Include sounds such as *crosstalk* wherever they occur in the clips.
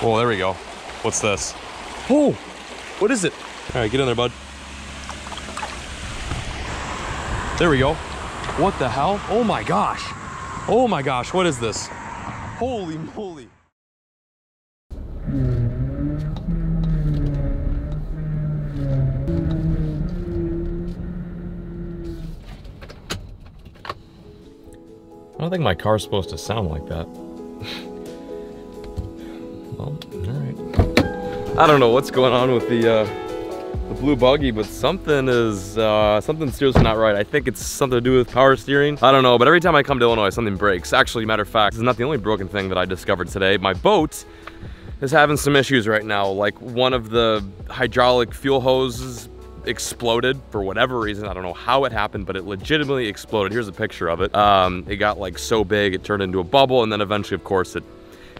Oh, there we go. What's this? Oh, what is it? All right, get in there, bud. There we go. What the hell? Oh my gosh. Oh my gosh, what is this? Holy moly. I don't think my car's supposed to sound like that. I don't know what's going on with the, uh, the blue buggy, but something is, uh, something seriously not right. I think it's something to do with power steering. I don't know, but every time I come to Illinois, something breaks. Actually, matter of fact, this is not the only broken thing that I discovered today. My boat is having some issues right now. Like one of the hydraulic fuel hoses exploded for whatever reason. I don't know how it happened, but it legitimately exploded. Here's a picture of it. Um, it got like so big, it turned into a bubble, and then eventually, of course, it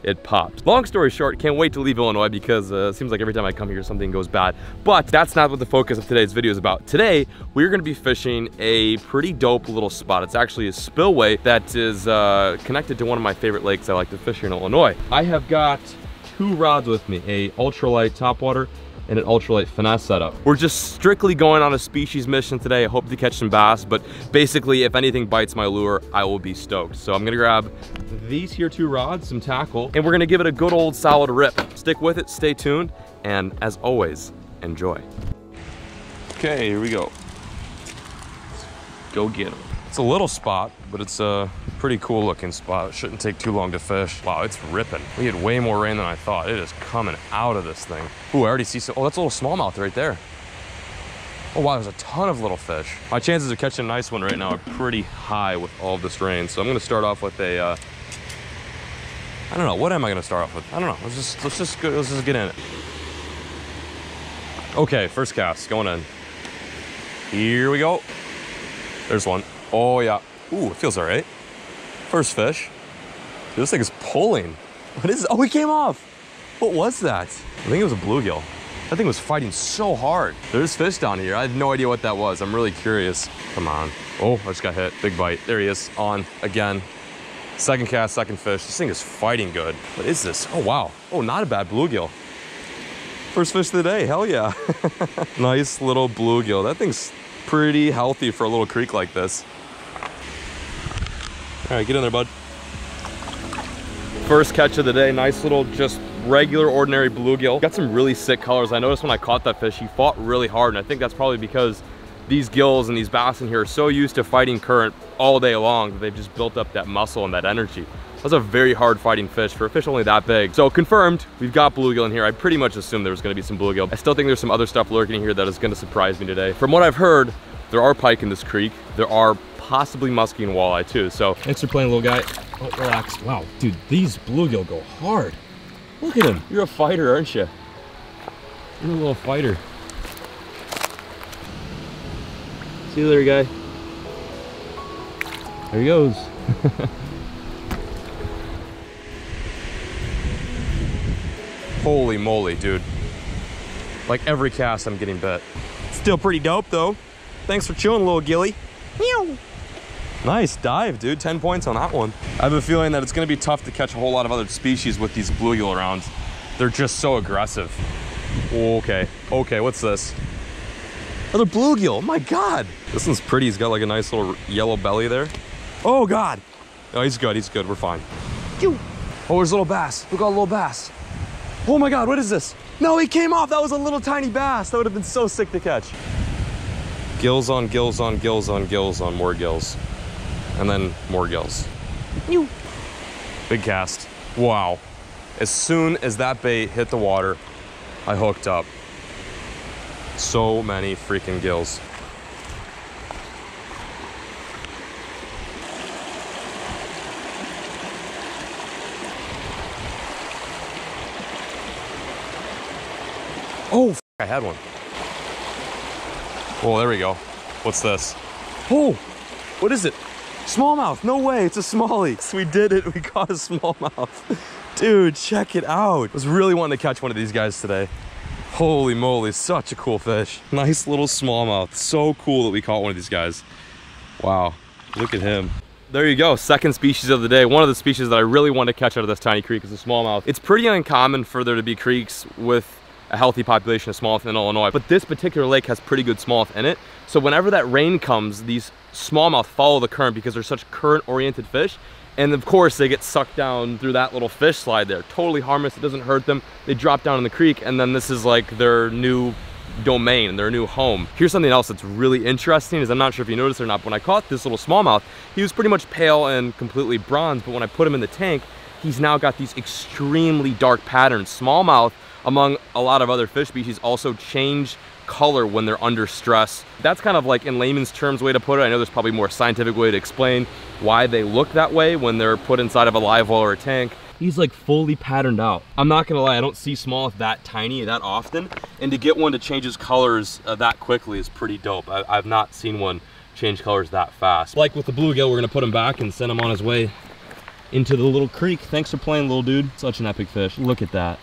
it popped. Long story short, can't wait to leave Illinois because uh, it seems like every time I come here, something goes bad. But that's not what the focus of today's video is about. Today, we're gonna be fishing a pretty dope little spot. It's actually a spillway that is uh, connected to one of my favorite lakes I like to fish here in Illinois. I have got two rods with me, a ultralight topwater and an ultralight finesse setup. We're just strictly going on a species mission today. I hope to catch some bass, but basically if anything bites my lure, I will be stoked. So I'm gonna grab these here two rods, some tackle, and we're gonna give it a good old solid rip. Stick with it, stay tuned, and as always, enjoy. Okay, here we go. Go get them. It's a little spot, but it's a pretty cool looking spot. It shouldn't take too long to fish. Wow, it's ripping. We had way more rain than I thought. It is coming out of this thing. Ooh, I already see some, oh, that's a little smallmouth right there. Oh wow, there's a ton of little fish. My chances of catching a nice one right now are pretty high with all of this rain. So I'm gonna start off with a, uh, I don't know, what am I gonna start off with? I don't know, let's just, let's just, go, let's just get in it. Okay, first cast, going in. Here we go. There's one. Oh yeah. Ooh, it feels all right. First fish. Dude, this thing is pulling. What is, oh, it came off. What was that? I think it was a bluegill. That thing was fighting so hard. There's fish down here. I have no idea what that was. I'm really curious. Come on. Oh, I just got hit. Big bite. There he is. On again. Second cast, second fish. This thing is fighting good. What is this? Oh, wow. Oh, not a bad bluegill. First fish of the day. Hell yeah. *laughs* nice little bluegill. That thing's pretty healthy for a little creek like this. All right, get in there, bud. First catch of the day, nice little just regular ordinary bluegill. Got some really sick colors. I noticed when I caught that fish, he fought really hard and I think that's probably because these gills and these bass in here are so used to fighting current all day long that they've just built up that muscle and that energy. That's a very hard fighting fish for a fish only that big. So confirmed, we've got bluegill in here. I pretty much assumed there was gonna be some bluegill. I still think there's some other stuff lurking here that is gonna surprise me today. From what I've heard, there are pike in this creek. There are possibly muskie and walleye too. So thanks for playing, little guy. Oh, relax. Wow, dude, these bluegill go hard. Look at him. You're a fighter, aren't you? You're a little fighter. See you later, guy. There he goes. *laughs* Holy moly, dude. Like every cast I'm getting bit. Still pretty dope though. Thanks for chewing, little gilly. Meow. Nice dive, dude. 10 points on that one. I have a feeling that it's gonna be tough to catch a whole lot of other species with these bluegill around. They're just so aggressive. Okay, okay, what's this? Another bluegill, my God. This one's pretty, he's got like a nice little yellow belly there. Oh God. Oh, he's good, he's good, we're fine. Oh, there's a little bass. We got a little bass. Oh my God, what is this? No, he came off. That was a little tiny bass. That would have been so sick to catch. Gills on gills on gills on gills on more gills. And then more gills. Big cast. Wow. As soon as that bait hit the water, I hooked up. So many freaking gills. Oh, I had one. Oh, there we go. What's this? Oh, what is it? Smallmouth. No way. It's a smallie. We did it. We caught a smallmouth. Dude, check it out. I was really wanting to catch one of these guys today. Holy moly, such a cool fish. Nice little smallmouth. So cool that we caught one of these guys. Wow, look at him. there you go. Second species of the day. One of the species that I really want to catch out of this tiny creek is a smallmouth. It's pretty uncommon for there to be creeks with a healthy population of smallmouth in Illinois, but this particular lake has pretty good smallmouth in it. So whenever that rain comes, these smallmouth follow the current because they're such current-oriented fish. And of course, they get sucked down through that little fish slide there. Totally harmless, it doesn't hurt them. They drop down in the creek, and then this is like their new domain, their new home. Here's something else that's really interesting is I'm not sure if you noticed or not, but when I caught this little smallmouth, he was pretty much pale and completely bronze, but when I put him in the tank, he's now got these extremely dark patterns. Smallmouth, among a lot of other fish species, also change color when they're under stress. That's kind of like in layman's terms way to put it. I know there's probably more scientific way to explain why they look that way when they're put inside of a live well or a tank he's like fully patterned out. I'm not gonna lie, I don't see small that tiny that often, and to get one to change his colors uh, that quickly is pretty dope. I, have not seen one change colors that fast. Like with the bluegill, we're gonna put him back and send him on his way into the little creek. Thanks for playing, little dude. Such an epic fish. Look at that.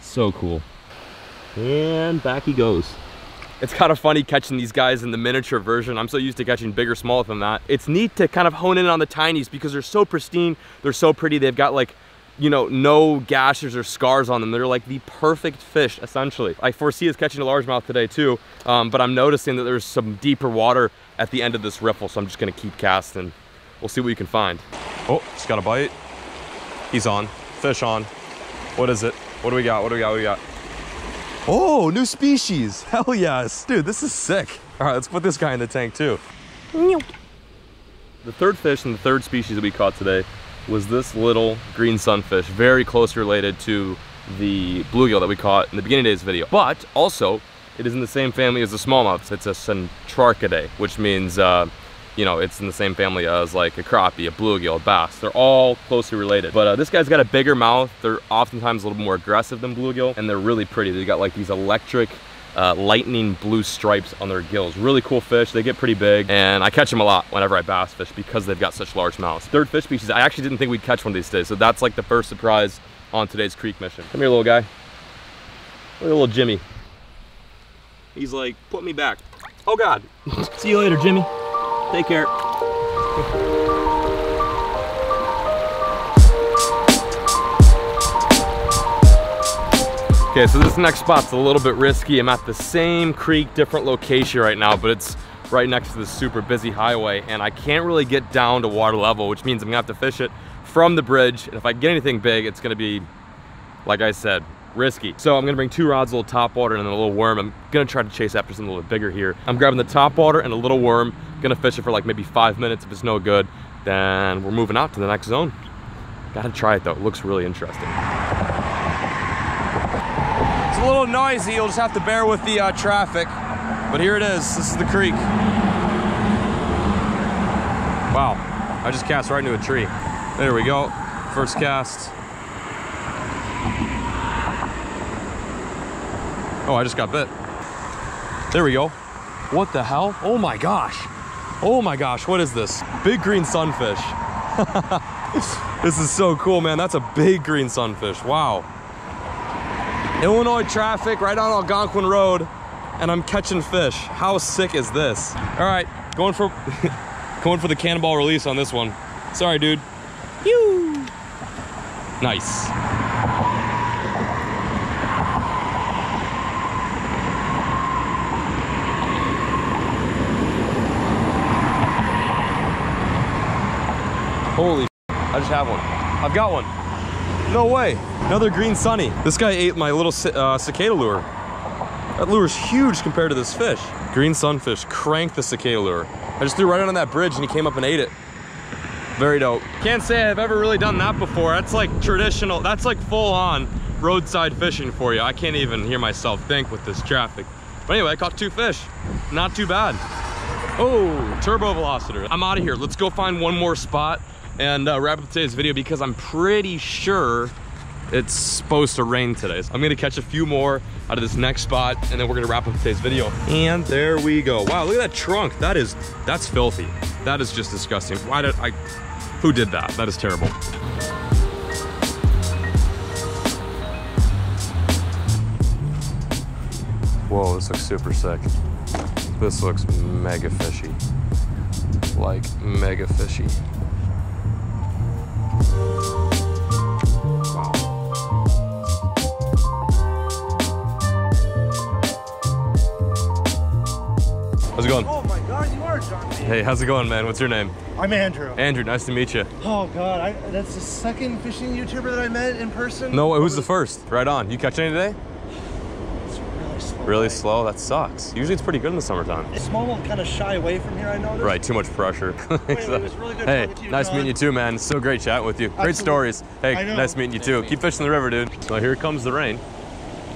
So cool. And back he goes. It's kind of funny catching these guys in the miniature version. I'm so used to catching bigger smallmouth than that. It's neat to kind of hone in on the tinies because they're so pristine, they're so pretty. They've got like you know, no gashes or scars on them. They're like the perfect fish, essentially. I foresee us catching a largemouth today too, um, but I'm noticing that there's some deeper water at the end of this riffle, so I'm just gonna keep casting. We'll see what you can find. Oh, just got a bite. He's on, fish on. What is it? What do we got? What do we got? What do we got? Oh, new species. *laughs* Hell yes. Dude, this is sick. All right, let's put this guy in the tank too. The third fish and the third species that we caught today was this little green sunfish, very close related to the bluegill that we caught in the beginning of today's video. But also, it is in the same family as the smallmouths. It's a Centrarchidae, which means, uh, you know, it's in the same family as like a crappie, a bluegill, a bass. They're all closely related. But uh, this guy's got a bigger mouth. They're oftentimes a little more aggressive than bluegill, and they're really pretty. They got like these electric uh, lightning blue stripes on their gills. Really cool fish. They get pretty big and I catch them a lot whenever I bass fish because they've got such large mouths. Third fish species, I actually didn't think we'd catch one these days. So that's like the first surprise on today's creek mission. Come here, little guy. Look at little Jimmy. He's like, put me back. Oh God. *laughs* See you later, Jimmy. Take care. Okay, so this next spot's a little bit risky. I'm at the same creek, different location right now, but it's right next to this super busy highway and I can't really get down to water level, which means I'm gonna have to fish it from the bridge. And if I get anything big, it's gonna be, like I said, risky. So I'm gonna bring two rods, a little top water and a little worm. I'm gonna try to chase after something a little bigger here. I'm grabbing the top water and a little worm, gonna fish it for like maybe five minutes. If it's no good, then we're moving out to the next zone. Gotta try it though, it looks really interesting. It's a little noisy, you'll just have to bear with the uh, traffic. But here it is, this is the creek. Wow, I just cast right into a tree. There we go, first cast. Oh, I just got bit. There we go. What the hell? Oh my gosh. Oh my gosh, what is this? Big green sunfish. *laughs* this is so cool, man. That's a big green sunfish. Wow. Illinois traffic right on Algonquin Road, and I'm catching fish. How sick is this? All right, going for *laughs* going for the cannonball release on this one. Sorry, dude. Pew! Nice. Holy I just have one. I've got one. No way. Another green sunny. This guy ate my little uh, cicada lure. That lure is huge compared to this fish. Green sunfish cranked the cicada lure. I just threw right on that bridge and he came up and ate it. Very dope. Can't say I've ever really done that before. That's like traditional, that's like full on roadside fishing for you. I can't even hear myself think with this traffic. But anyway, I caught two fish. Not too bad. Oh, turbo velociter. I'm out of here. Let's go find one more spot and uh, wrap up today's video because I'm pretty sure it's supposed to rain today. So I'm gonna catch a few more out of this next spot and then we're gonna wrap up today's video. And there we go. Wow, look at that trunk. That is, that's filthy. That is just disgusting. Why did I, who did that? That is terrible. Whoa, this looks super sick. This looks mega fishy. Like mega fishy. It going? Oh my God, you are Jon. Hey, how's it going, man? What's your name? I'm Andrew. Andrew, nice to meet you. Oh God, I, that's the second fishing YouTuber that I met in person. No, who's the first? Right on. You catch any today? It's really slow. Really right? slow? That sucks. Usually it's pretty good in the summertime. It's Small will kind of shy away from here. I noticed. Right, too much pressure. *laughs* Wait, really good hey, you, nice Jon. meeting you too, man. It's so great chatting with you. Great stories. Hey, nice meeting you too. Keep fishing the river, dude. Well, here comes the rain.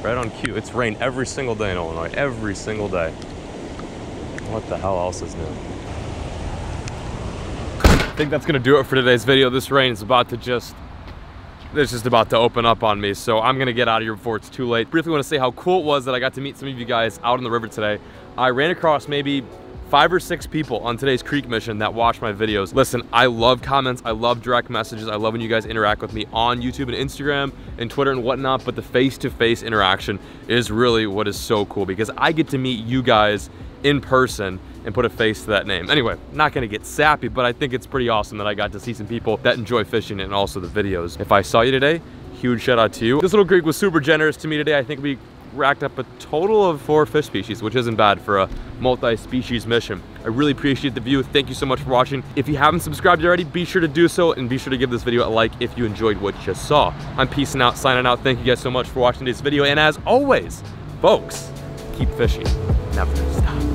Right on cue. It's rained every single day in Illinois. Every single day. What the hell else is new? I think that's gonna do it for today's video. This rain is about to just it's just about to open up on me, so I'm gonna get out of here before it's too late. Briefly want to say how cool it was that I got to meet some of you guys out on the river today. I ran across maybe five or six people on today's creek mission that watch my videos. Listen, I love comments, I love direct messages, I love when you guys interact with me on YouTube and Instagram and Twitter and whatnot, but the face-to-face interaction is really what is so cool because I get to meet you guys in person and put a face to that name. Anyway, not gonna get sappy, but I think it's pretty awesome that I got to see some people that enjoy fishing and also the videos. If I saw you today, huge shout out to you. This little creek was super generous to me today. I think we racked up a total of four fish species, which isn't bad for a multi-species mission. I really appreciate the view. Thank you so much for watching. If you haven't subscribed already, be sure to do so and be sure to give this video a like if you enjoyed what you just saw. I'm peacing out, signing out. Thank you guys so much for watching this video. And as always, folks, keep fishing, never